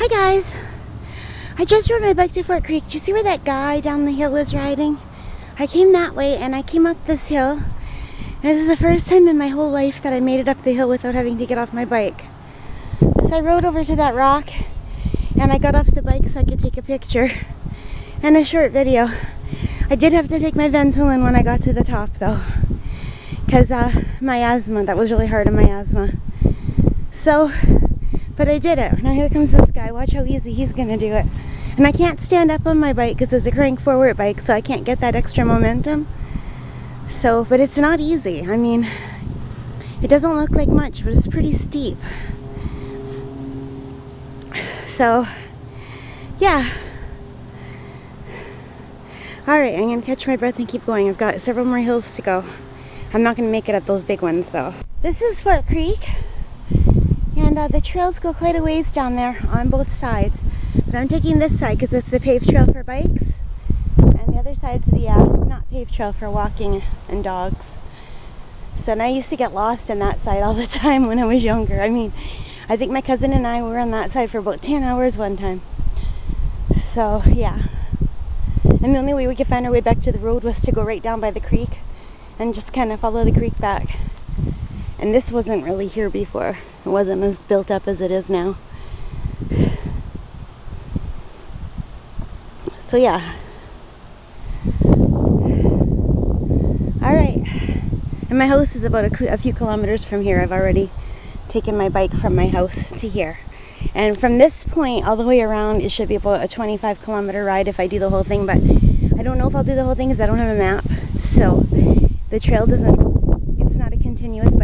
Hi guys. I just rode my bike to Fort Creek. Do you see where that guy down the hill is riding? I came that way and I came up this hill. This is the first time in my whole life that I made it up the hill without having to get off my bike. So I rode over to that rock and I got off the bike so I could take a picture and a short video. I did have to take my Ventolin when I got to the top though because uh, my asthma, that was really hard on my asthma. So but I did it. Now here comes this guy. Watch how easy he's going to do it. And I can't stand up on my bike because it's a crank forward bike, so I can't get that extra momentum. So, but it's not easy. I mean, it doesn't look like much, but it's pretty steep. So, yeah. Alright, I'm going to catch my breath and keep going. I've got several more hills to go. I'm not going to make it up those big ones, though. This is Fort Creek. Uh, the trails go quite a ways down there on both sides. But I'm taking this side because it's the paved trail for bikes. And the other side's the uh, not paved trail for walking and dogs. So and I used to get lost in that side all the time when I was younger. I mean, I think my cousin and I were on that side for about 10 hours one time. So yeah. And the only way we could find our way back to the road was to go right down by the creek and just kind of follow the creek back. And this wasn't really here before. It wasn't as built up as it is now. So yeah. Alright. And my house is about a, a few kilometers from here. I've already taken my bike from my house to here. And from this point all the way around, it should be about a 25 kilometer ride if I do the whole thing. But I don't know if I'll do the whole thing because I don't have a map. So the trail doesn't it's not a continuous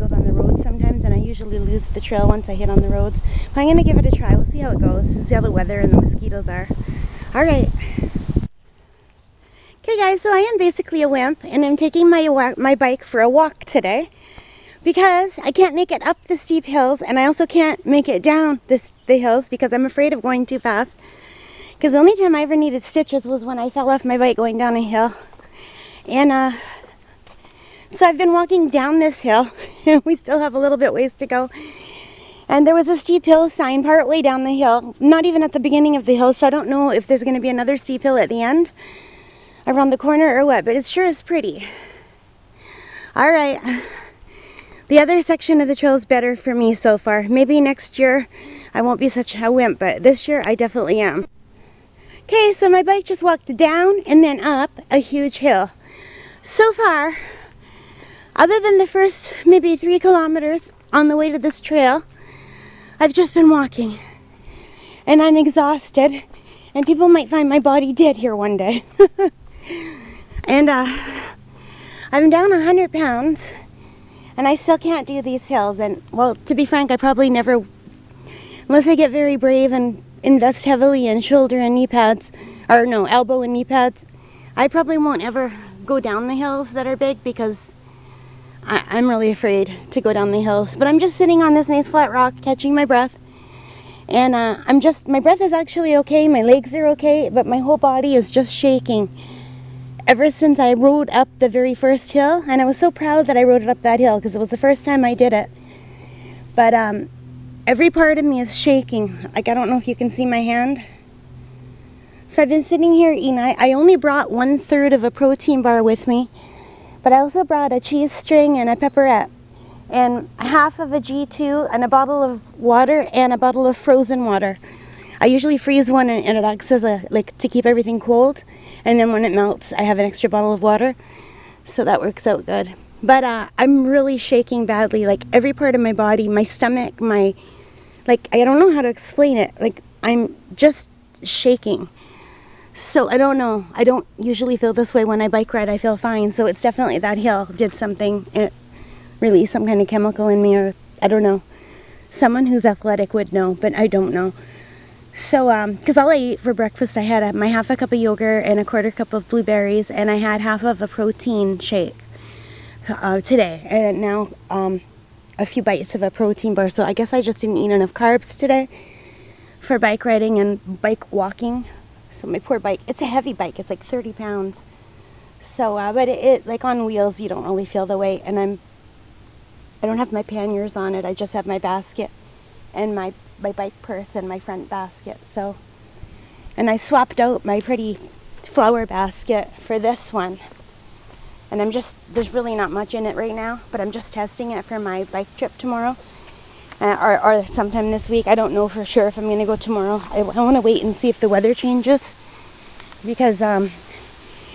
goes on the road sometimes and I usually lose the trail once I hit on the roads. But I'm going to give it a try. We'll see how it goes and see how the weather and the mosquitoes are. Alright. Okay guys, so I am basically a wimp and I'm taking my, my bike for a walk today because I can't make it up the steep hills and I also can't make it down this, the hills because I'm afraid of going too fast. Because the only time I ever needed stitches was when I fell off my bike going down a hill. And uh, so I've been walking down this hill. we still have a little bit ways to go. And there was a steep hill sign partway down the hill. Not even at the beginning of the hill, so I don't know if there's going to be another steep hill at the end. Around the corner or what, but it sure is pretty. Alright. The other section of the trail is better for me so far. Maybe next year I won't be such a wimp, but this year I definitely am. Okay, so my bike just walked down and then up a huge hill. So far, other than the first maybe three kilometers on the way to this trail, I've just been walking. And I'm exhausted. And people might find my body dead here one day. and uh, I'm down 100 pounds. And I still can't do these hills. And, well, to be frank, I probably never, unless I get very brave and invest heavily in shoulder and knee pads, or no, elbow and knee pads, I probably won't ever go down the hills that are big because I, am really afraid to go down the hills. But I'm just sitting on this nice flat rock, catching my breath. And uh, I'm just, my breath is actually okay, my legs are okay, but my whole body is just shaking. Ever since I rode up the very first hill, and I was so proud that I rode it up that hill because it was the first time I did it. But um, every part of me is shaking. Like, I don't know if you can see my hand. So I've been sitting here eating. I, I only brought one third of a protein bar with me but I also brought a cheese string and a pepperette and half of a G2 and a bottle of water and a bottle of frozen water. I usually freeze one and it acts as a, like, to keep everything cold. And then when it melts, I have an extra bottle of water. So that works out good. But uh, I'm really shaking badly. Like every part of my body, my stomach, my, like, I don't know how to explain it. Like I'm just shaking. So I don't know. I don't usually feel this way when I bike ride. I feel fine. So it's definitely that hill did something. It released some kind of chemical in me or I don't know. Someone who's athletic would know, but I don't know. So, um, because all I ate for breakfast, I had a, my half a cup of yogurt and a quarter cup of blueberries, and I had half of a protein shake uh, today, and now um, a few bites of a protein bar. So I guess I just didn't eat enough carbs today for bike riding and bike walking. So my poor bike, it's a heavy bike. It's like 30 pounds. So, uh, but it, it, like on wheels, you don't really feel the weight. And I'm, I don't have my panniers on it. I just have my basket and my my bike purse and my front basket. So, and I swapped out my pretty flower basket for this one. And I'm just, there's really not much in it right now, but I'm just testing it for my bike trip tomorrow. Uh, or, or sometime this week. I don't know for sure if I'm going to go tomorrow. I, I want to wait and see if the weather changes because um,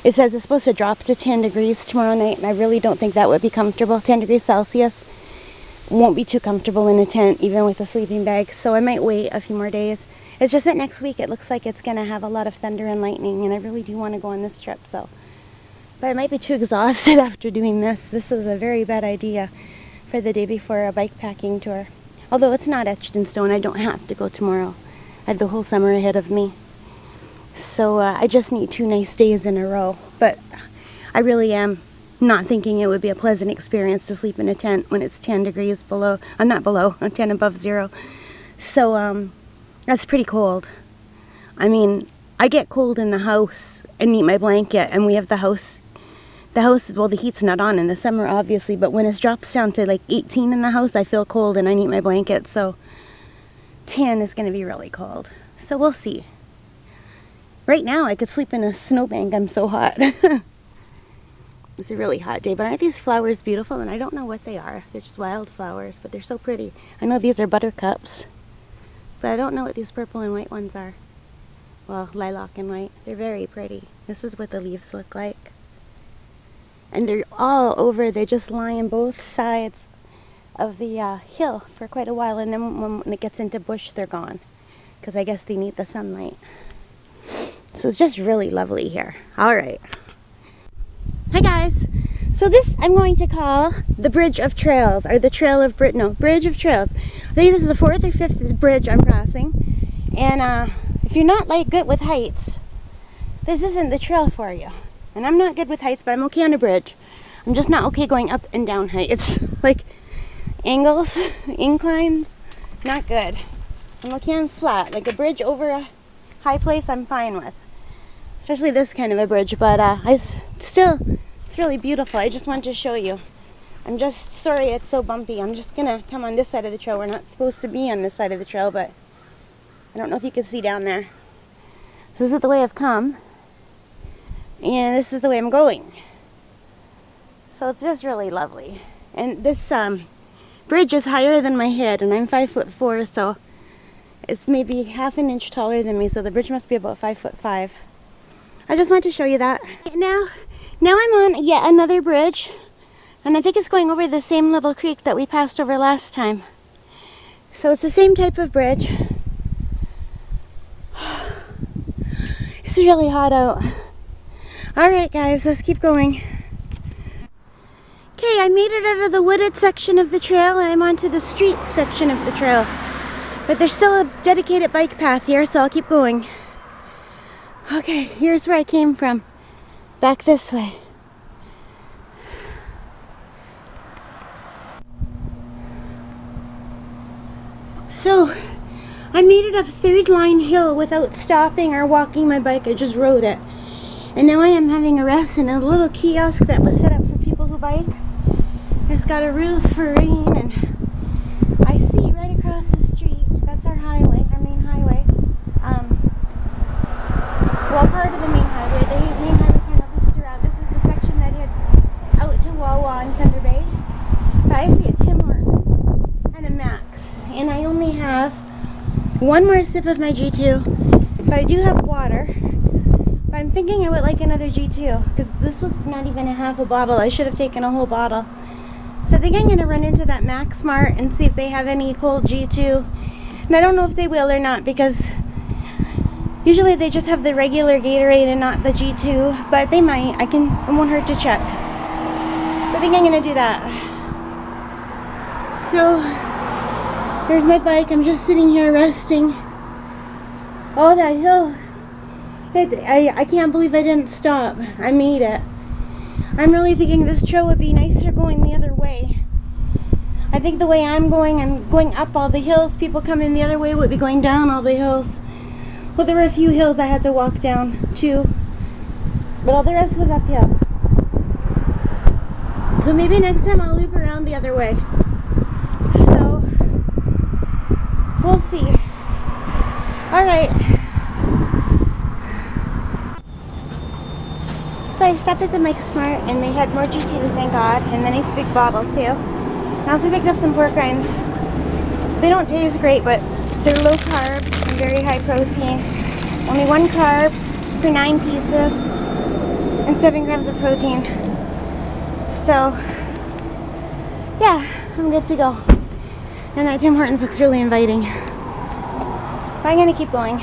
it says it's supposed to drop to 10 degrees tomorrow night, and I really don't think that would be comfortable. 10 degrees Celsius won't be too comfortable in a tent, even with a sleeping bag. So I might wait a few more days. It's just that next week it looks like it's going to have a lot of thunder and lightning, and I really do want to go on this trip. So, but I might be too exhausted after doing this. This is a very bad idea for the day before a bike packing tour. Although it's not etched in stone, I don't have to go tomorrow. I have the whole summer ahead of me. So uh, I just need two nice days in a row. But I really am not thinking it would be a pleasant experience to sleep in a tent when it's 10 degrees below, I'm uh, not below, 10 above zero. So um, that's pretty cold. I mean, I get cold in the house and need my blanket and we have the house the house is well the heat's not on in the summer obviously but when it drops down to like 18 in the house I feel cold and I need my blanket so 10 is going to be really cold. So we'll see. Right now I could sleep in a snowbank I'm so hot. It's a really hot day but aren't these flowers beautiful? And I don't know what they are. They're just wild flowers, but they're so pretty. I know these are buttercups but I don't know what these purple and white ones are. Well lilac and white they're very pretty. This is what the leaves look like and they're all over they just lie on both sides of the uh, hill for quite a while and then when it gets into bush they're gone because I guess they need the sunlight. So it's just really lovely here. All right. Hi guys. So this I'm going to call the Bridge of Trails or the Trail of Brit no Bridge of Trails. I think this is the fourth or fifth bridge I'm crossing. And uh, if you're not like good with heights this isn't the trail for you and I'm not good with heights, but I'm okay on a bridge. I'm just not okay going up and down heights. like angles, inclines, not good. I'm okay on flat. Like a bridge over a high place, I'm fine with. Especially this kind of a bridge, but uh, I still, it's really beautiful. I just wanted to show you. I'm just sorry it's so bumpy. I'm just gonna come on this side of the trail. We're not supposed to be on this side of the trail, but I don't know if you can see down there. This is the way I've come and this is the way I'm going. So it's just really lovely. And this um, bridge is higher than my head and I'm five foot four so it's maybe half an inch taller than me so the bridge must be about five foot five. I just want to show you that. Now, now I'm on yet another bridge and I think it's going over the same little creek that we passed over last time. So it's the same type of bridge. It's really hot out. Alright guys, let's keep going. Okay, I made it out of the wooded section of the trail and I'm onto the street section of the trail. But there's still a dedicated bike path here, so I'll keep going. Okay, here's where I came from. Back this way. So, I made it up Third Line Hill without stopping or walking my bike. I just rode it. And now I am having a rest in a little kiosk that was set up for people who bike. It's got a roof for rain and I see right across the street, that's our highway, our main highway. Um, well, part of the main highway. The main highway kind of loops around. This is the section that heads out to Wawa and Thunder Bay. But I see a Tim Hortons and a Max. And I only have one more sip of my G2, but I do have thinking I would like another G2 because this was not even a half a bottle. I should have taken a whole bottle. So I think I'm going to run into that Max Mart and see if they have any cold G2. And I don't know if they will or not because usually they just have the regular Gatorade and not the G2. But they might. I can. It won't hurt to check. I think I'm going to do that. So there's my bike. I'm just sitting here resting. Oh, that hill I, I can't believe I didn't stop. I made it. I'm really thinking this trail would be nicer going the other way. I think the way I'm going, I'm going up all the hills. People coming the other way would be going down all the hills. Well, there were a few hills I had to walk down too. But all the rest was uphill. So maybe next time I'll loop around the other way. So, We'll see. Alright. So I stopped at the Mike Smart and they had more G2, thank God. And then a big bottle too. I also picked up some pork rinds. They don't taste great, but they're low carb and very high protein. Only one carb for nine pieces and seven grams of protein. So, yeah, I'm good to go. And that Tim Hortons looks really inviting. But I'm gonna keep going.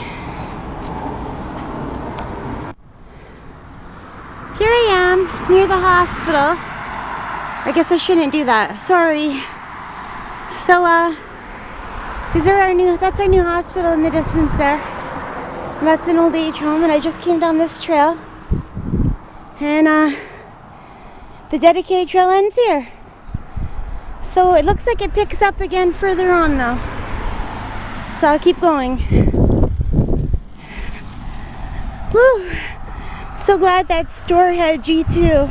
Here I am, near the hospital. I guess I shouldn't do that, sorry. So, uh, these are our new, that's our new hospital in the distance there. And that's an old age home and I just came down this trail. And, uh, the dedicated trail ends here. So it looks like it picks up again further on though. So I'll keep going. Woo! So glad that store had G2.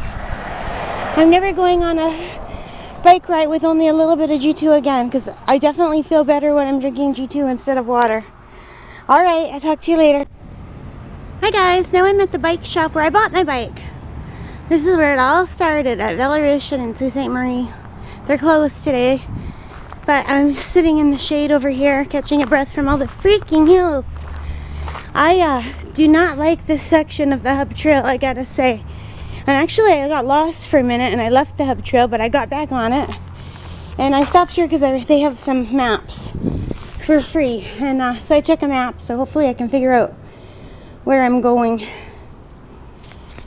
I'm never going on a bike ride with only a little bit of G2 again because I definitely feel better when I'm drinking G2 instead of water. Alright, I'll talk to you later. Hi guys, now I'm at the bike shop where I bought my bike. This is where it all started at Velorush and Sault Ste. Marie. They're closed today. But I'm sitting in the shade over here catching a breath from all the freaking hills. I uh, do not like this section of the hub trail, I gotta say. And actually I got lost for a minute and I left the hub trail, but I got back on it. And I stopped here because they have some maps for free. And uh, so I took a map, so hopefully I can figure out where I'm going.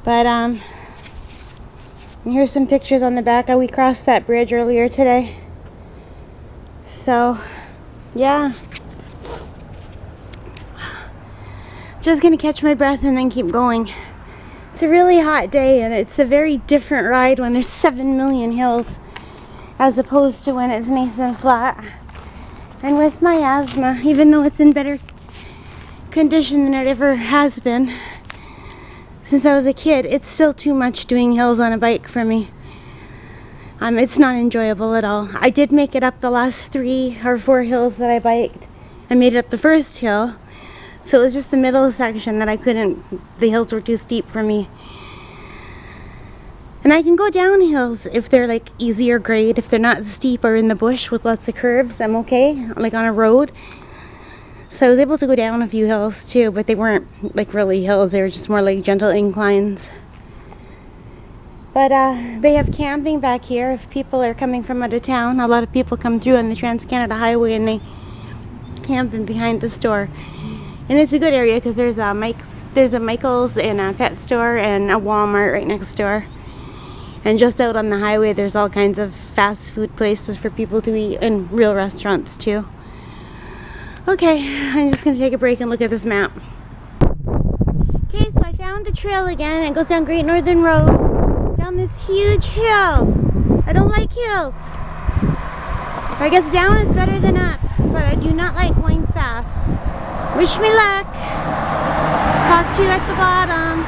But um, here's some pictures on the back. We crossed that bridge earlier today. So, yeah. Just gonna catch my breath and then keep going. It's a really hot day and it's a very different ride when there's 7 million hills as opposed to when it's nice and flat. And with my asthma, even though it's in better condition than it ever has been, since I was a kid, it's still too much doing hills on a bike for me. Um, it's not enjoyable at all. I did make it up the last three or four hills that I biked. I made it up the first hill. So it was just the middle section that I couldn't, the hills were too steep for me. And I can go down hills if they're like easier grade, if they're not steep or in the bush with lots of curves, I'm okay, like on a road. So I was able to go down a few hills too, but they weren't like really hills. They were just more like gentle inclines. But uh, they have camping back here if people are coming from out of town. A lot of people come through on the Trans-Canada Highway and they camp in behind the store. And it's a good area because there's a Mike's, there's a Michael's and a pet store and a Walmart right next door. And just out on the highway there's all kinds of fast food places for people to eat and real restaurants too. Okay, I'm just gonna take a break and look at this map. Okay, so I found the trail again. It goes down Great Northern Road, down this huge hill. I don't like hills. I guess down is better than up, but I do not like going fast. Wish me luck. Talk to you at the bottom.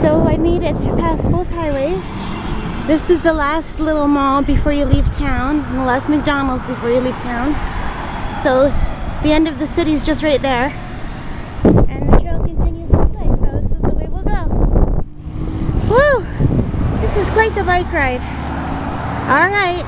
So I made it past both highways. This is the last little mall before you leave town, the last McDonald's before you leave town. So the end of the city is just right there. And the trail continues this way, so this is the way we'll go. Woo! This is quite the bike ride. Alright.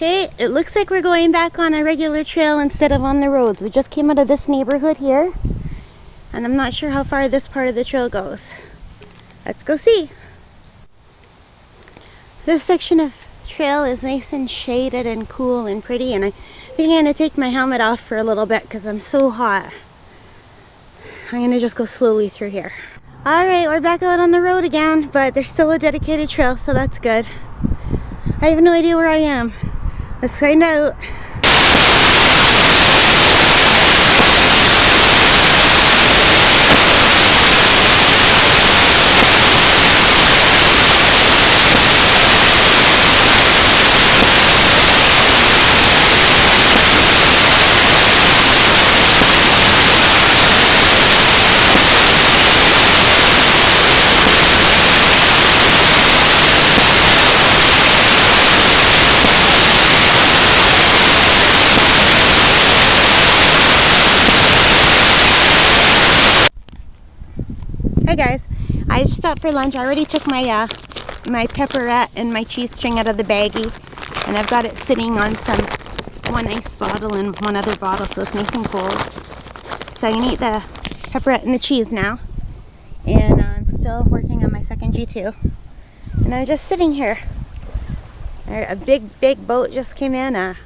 Okay, it looks like we're going back on a regular trail instead of on the roads. We just came out of this neighborhood here. And I'm not sure how far this part of the trail goes. Let's go see. This section of trail is nice and shaded and cool and pretty. And I think I'm going to take my helmet off for a little bit because I'm so hot. I'm going to just go slowly through here. Alright, we're back out on the road again, but there's still a dedicated trail, so that's good. I have no idea where I am. Let's find out. Hey guys, I just stopped for lunch. I already took my uh, my pepperette and my cheese string out of the baggie and I've got it sitting on some one ice bottle and one other bottle so it's nice and cold. So I can eat the pepperette and the cheese now and uh, I'm still working on my second G2 and I'm just sitting here. A big big boat just came in, a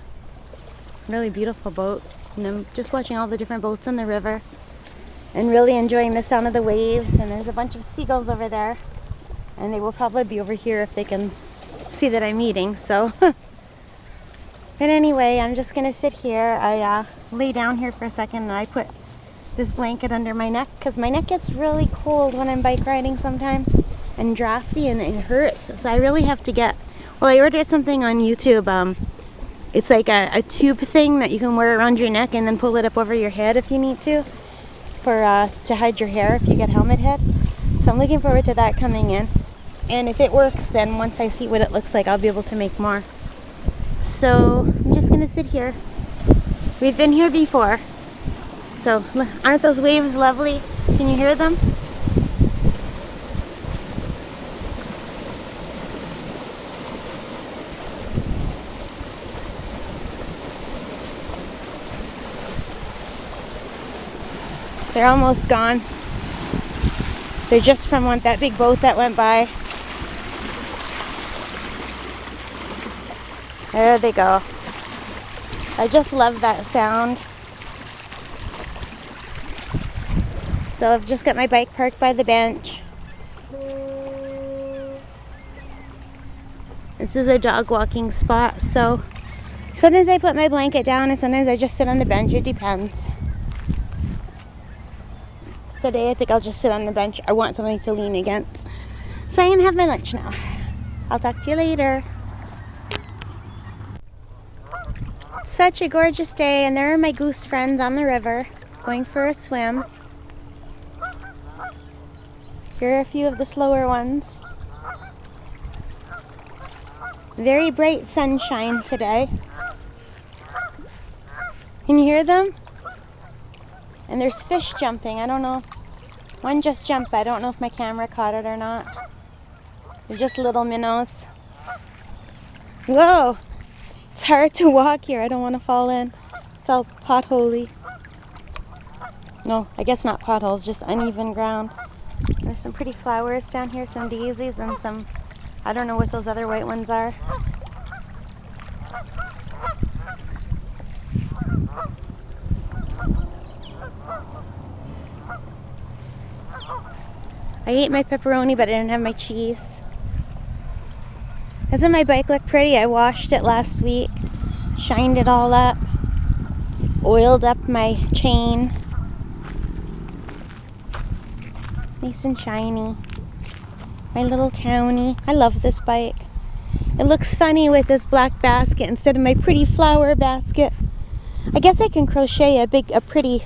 really beautiful boat and I'm just watching all the different boats in the river and really enjoying the sound of the waves. And there's a bunch of seagulls over there. And they will probably be over here if they can see that I'm eating so. But anyway I'm just gonna sit here. I uh, lay down here for a second and I put this blanket under my neck because my neck gets really cold when I'm bike riding sometimes and drafty and it hurts. So I really have to get well I ordered something on YouTube um, it's like a, a tube thing that you can wear around your neck and then pull it up over your head if you need to for uh, to hide your hair if you get helmet head. So I'm looking forward to that coming in. And if it works then once I see what it looks like I'll be able to make more. So I'm just gonna sit here. We've been here before. So aren't those waves lovely? Can you hear them they're almost gone they're just from one, that big boat that went by. There they go. I just love that sound. So I've just got my bike parked by the bench. This is a dog walking spot, so sometimes I put my blanket down and sometimes I just sit on the bench. It depends today. I think I'll just sit on the bench. I want something to lean against. So I'm going to have my lunch now. I'll talk to you later. Such a gorgeous day and there are my goose friends on the river going for a swim. Here are a few of the slower ones. Very bright sunshine today. Can you hear them? And there's fish jumping. I don't know. One just jumped. I don't know if my camera caught it or not. They're just little minnows. Whoa! It's hard to walk here. I don't want to fall in. It's all potholy. No, I guess not potholes, just uneven ground. There's some pretty flowers down here, some daisies and some, I don't know what those other white ones are. I ate my pepperoni, but I didn't have my cheese. Doesn't my bike look pretty? I washed it last week, shined it all up, oiled up my chain. Nice and shiny. My little townie. I love this bike. It looks funny with this black basket instead of my pretty flower basket. I guess I can crochet a big, a pretty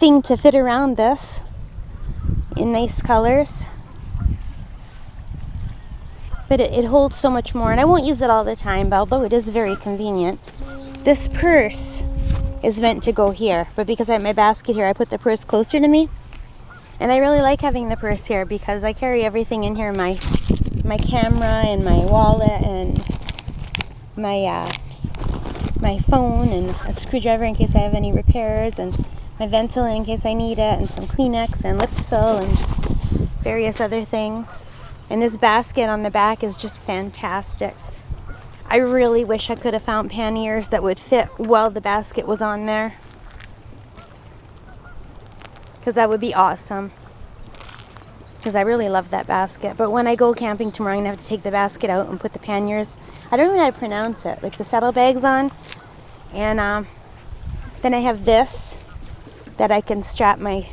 thing to fit around this in nice colors. But it, it, holds so much more, and I won't use it all the time, but although it is very convenient. This purse is meant to go here, but because I have my basket here, I put the purse closer to me. And I really like having the purse here because I carry everything in here, my my camera and my wallet and my uh, my phone and a screwdriver in case I have any repairs and my Ventolin in case I need it, and some Kleenex and Lipsil and various other things. And this basket on the back is just fantastic. I really wish I could have found panniers that would fit while the basket was on there. Because that would be awesome. Because I really love that basket. But when I go camping tomorrow, I'm going to have to take the basket out and put the panniers, I don't even know how to pronounce it, like the saddlebags on. And um, then I have this that I can strap my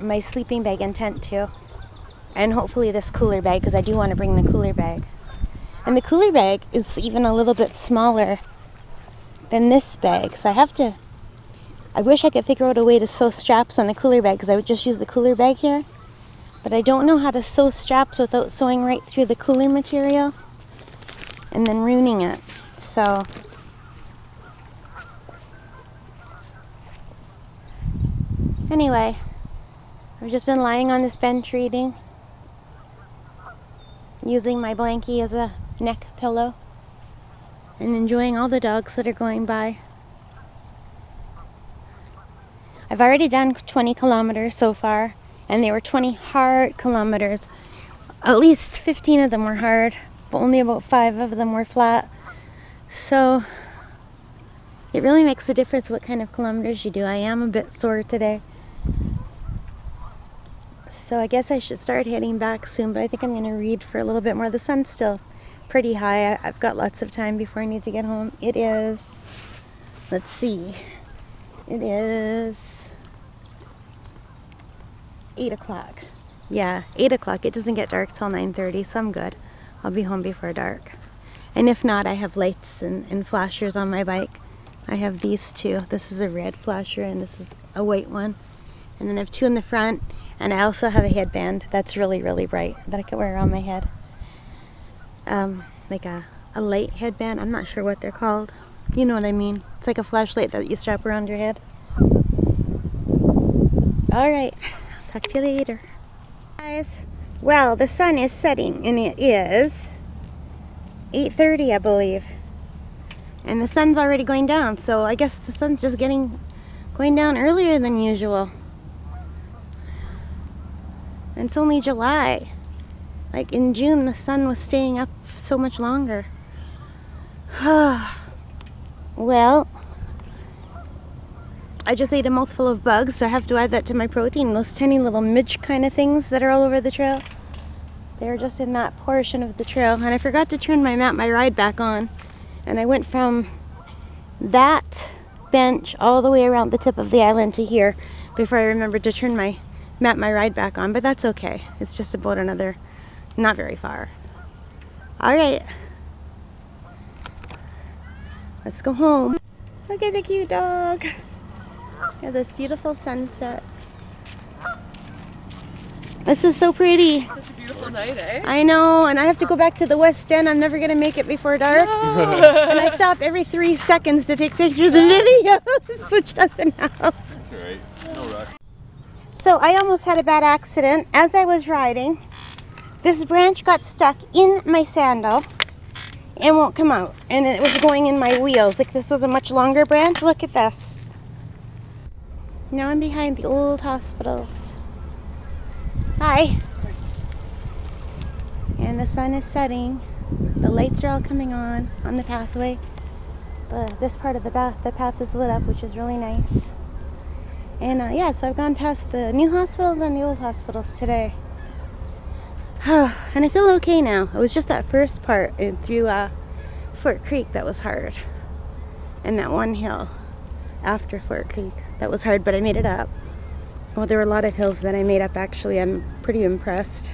my sleeping bag and tent to. And hopefully this cooler bag because I do want to bring the cooler bag. And the cooler bag is even a little bit smaller than this bag. So I have to, I wish I could figure out a way to sew straps on the cooler bag because I would just use the cooler bag here. But I don't know how to sew straps without sewing right through the cooler material and then ruining it. So Anyway, I've just been lying on this bench reading, using my blankie as a neck pillow, and enjoying all the dogs that are going by. I've already done 20 kilometers so far, and they were 20 hard kilometers. At least 15 of them were hard, but only about five of them were flat. So it really makes a difference what kind of kilometers you do. I am a bit sore today. So I guess I should start heading back soon, but I think I'm going to read for a little bit more. The sun's still pretty high. I've got lots of time before I need to get home. It is, let's see, it is 8 o'clock. Yeah, 8 o'clock. It doesn't get dark till 9.30, so I'm good. I'll be home before dark. And if not, I have lights and, and flashers on my bike. I have these two. This is a red flasher and this is a white one. And then I have two in the front. And I also have a headband that's really, really bright that I can wear around my head. Um, like a, a light headband. I'm not sure what they're called. You know what I mean. It's like a flashlight that you strap around your head. Alright, talk to you later. Guys, well, the sun is setting and it is 8.30 I believe and the sun's already going down so I guess the sun's just getting going down earlier than usual and it's only July. Like in June the sun was staying up so much longer. Well I just ate a mouthful of bugs so I have to add that to my protein. Those tiny little midge kind of things that are all over the trail they're just in that portion of the trail. And I forgot to turn my map my ride back on. And I went from that bench all the way around the tip of the island to here before I remembered to turn my map my ride back on, but that's okay. It's just about another, not very far. All right, let's go home. Look at the cute dog. At this beautiful sunset. This is so pretty. Such a beautiful night, eh? I know, and I have to go back to the West End. I'm never going to make it before dark. No. and I stop every three seconds to take pictures and videos, which doesn't help. That's alright. So I almost had a bad accident. As I was riding, this branch got stuck in my sandal and won't come out. And it was going in my wheels. Like this was a much longer branch. Look at this. Now I'm behind the old hospitals. Hi. And the sun is setting. The lights are all coming on on the pathway. The, this part of the path, the path is lit up, which is really nice. And uh, yeah, so I've gone past the new hospitals and the old hospitals today. and I feel okay now. It was just that first part and through uh, Fort Creek that was hard. And that one hill after Fort Creek that was hard, but I made it up. Well, there were a lot of hills that I made up actually. I'm pretty impressed.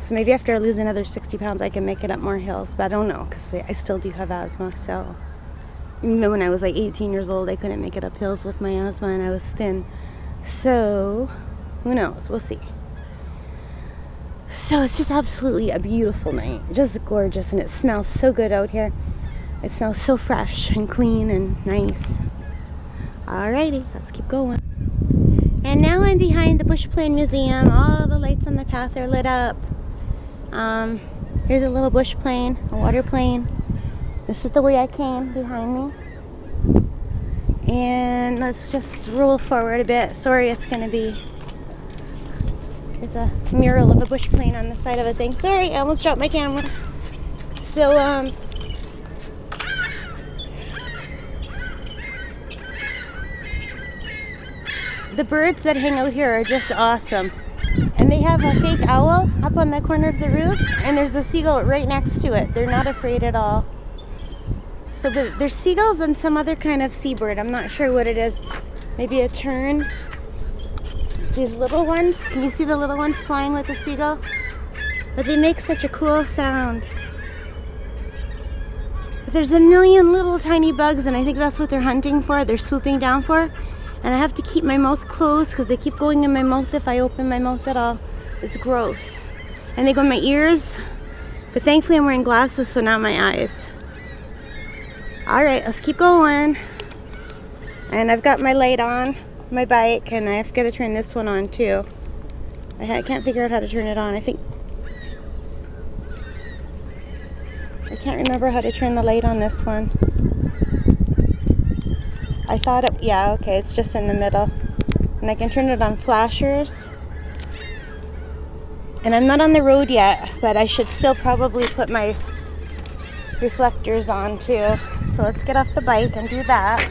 So maybe after I lose another 60 pounds, I can make it up more hills, but I don't know because I still do have asthma. So even when I was like 18 years old, I couldn't make it up hills with my asthma and I was thin. So who knows? We'll see. So it's just absolutely a beautiful night. Just gorgeous and it smells so good out here. It smells so fresh and clean and nice. Alrighty, let's keep going. And now I'm behind the Bush Plane Museum. All the lights on the path are lit up. Um, here's a little bush plane, a water plane. This is the way I came behind me. And let's just roll forward a bit. Sorry, it's going to be... There's a mural of a bush plane on the side of a thing. Sorry, I almost dropped my camera. So, um, the birds that hang out here are just awesome. And they have a fake owl up on the corner of the roof, and there's a seagull right next to it. They're not afraid at all. So the, there's seagulls and some other kind of seabird. I'm not sure what it is. Maybe a tern. These little ones. Can you see the little ones flying with the seagull? But they make such a cool sound. But there's a million little tiny bugs, and I think that's what they're hunting for. They're swooping down for and I have to keep my mouth closed because they keep going in my mouth if I open my mouth at all. It's gross. And they go in my ears, but thankfully I'm wearing glasses so not my eyes. Alright, let's keep going. And I've got my light on, my bike, and I've got to turn this one on too. I can't figure out how to turn it on. I think I can't remember how to turn the light on this one. I thought it, yeah, okay, it's just in the middle. And I can turn it on flashers. And I'm not on the road yet, but I should still probably put my reflectors on too. So let's get off the bike and do that.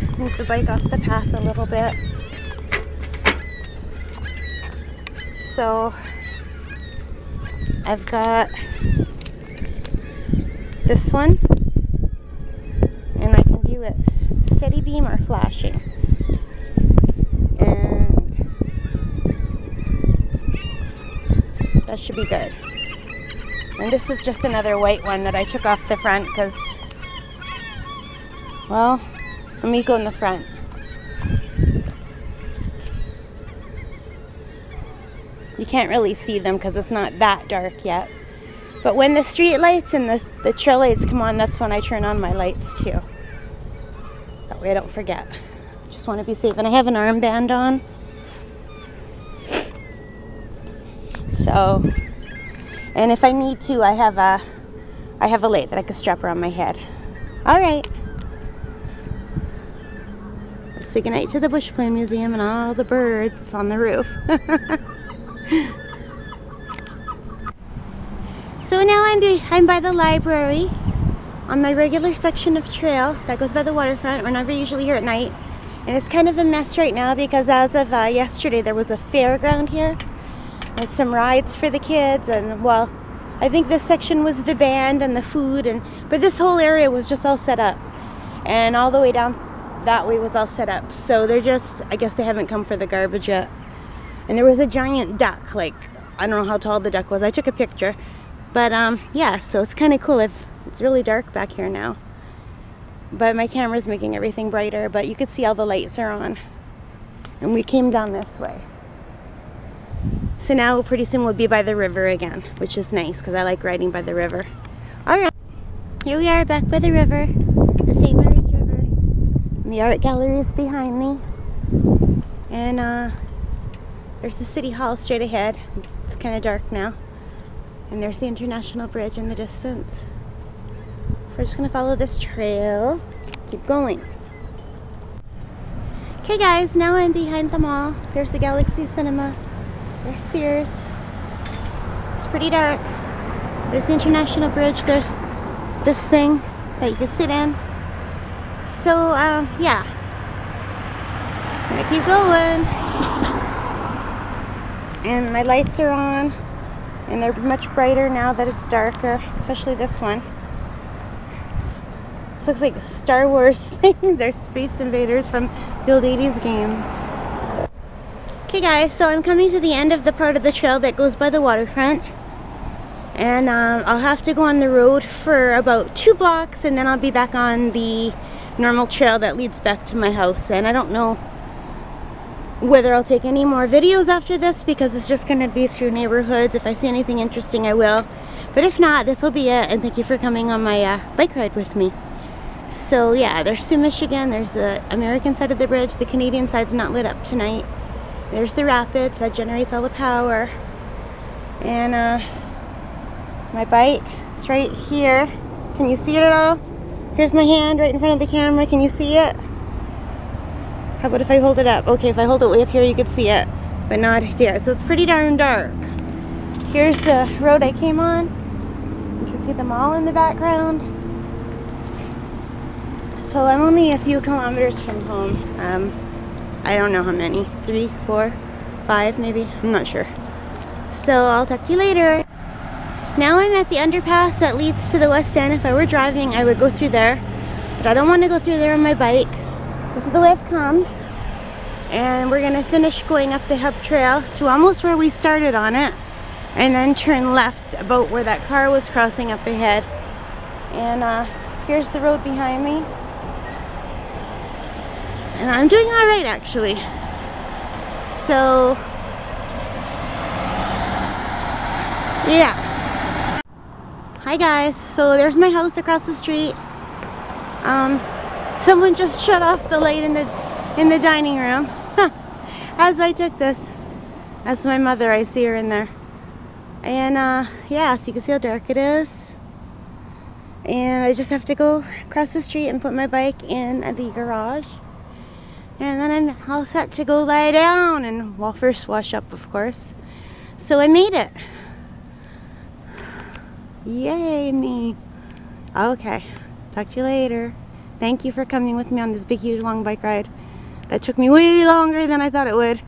Let's move the bike off the path a little bit. So I've got this one and I can do it steady beam or flashing and that should be good and this is just another white one that I took off the front because well let me go in the front you can't really see them because it's not that dark yet but when the street lights and the, the trail lights come on, that's when I turn on my lights too. That way I don't forget. Just want to be safe. And I have an armband on. So, and if I need to, I have a, I have a light that I can strap around my head. All right. Let's say goodnight to the Bush Plane Museum and all the birds on the roof. So now I'm, I'm by the library on my regular section of trail that goes by the waterfront. We're never usually here at night. And it's kind of a mess right now because as of uh, yesterday there was a fairground here. With some rides for the kids and well, I think this section was the band and the food and but this whole area was just all set up. And all the way down that way was all set up. So they're just, I guess they haven't come for the garbage yet. And there was a giant duck, like, I don't know how tall the duck was. I took a picture. But um, yeah, so it's kind of cool. If it's really dark back here now. But my camera's making everything brighter, but you can see all the lights are on. And we came down this way. So now pretty soon we'll be by the river again, which is nice because I like riding by the river. All right, here we are back by the river, the St. The art gallery is behind me. And uh, there's the city hall straight ahead. It's kind of dark now. And there's the International Bridge in the distance. We're just gonna follow this trail, keep going. Okay guys, now I'm behind the mall. There's the Galaxy Cinema. There's Sears. It's pretty dark. There's the International Bridge. There's this thing that you can sit in. So, um, yeah. Gonna keep going. And my lights are on and they're much brighter now that it's darker especially this one this looks like Star Wars things or Space Invaders from the old 80s games okay guys so I'm coming to the end of the part of the trail that goes by the waterfront and um, I'll have to go on the road for about two blocks and then I'll be back on the normal trail that leads back to my house and I don't know whether I'll take any more videos after this because it's just going to be through neighborhoods. If I see anything interesting, I will. But if not, this will be it. And thank you for coming on my uh, bike ride with me. So yeah, there's Soo, Michigan. There's the American side of the bridge. The Canadian side's not lit up tonight. There's the rapids that generates all the power. And uh, my bike is right here. Can you see it at all? Here's my hand right in front of the camera. Can you see it? How about if I hold it up? Okay, if I hold it way up here, you can see it, but not here. So it's pretty darn dark. Here's the road I came on. You can see them all in the background. So I'm only a few kilometers from home. Um, I don't know how many. Three, four, five, maybe. I'm not sure. So I'll talk to you later. Now I'm at the underpass that leads to the west end. If I were driving, I would go through there. But I don't want to go through there on my bike. This is the way I've come. And we're gonna finish going up the Hub Trail to almost where we started on it. And then turn left about where that car was crossing up ahead. And uh, here's the road behind me. And I'm doing all right actually. So, yeah. Hi guys, so there's my house across the street. Um, Someone just shut off the light in the in the dining room as I took this That's my mother. I see her in there. And uh, yeah, so you can see how dark it is. And I just have to go across the street and put my bike in the garage. And then I'm all set to go lie down and, well, first wash up, of course. So I made it. Yay, me. Okay, talk to you later. Thank you for coming with me on this big, huge, long bike ride. That took me way longer than I thought it would.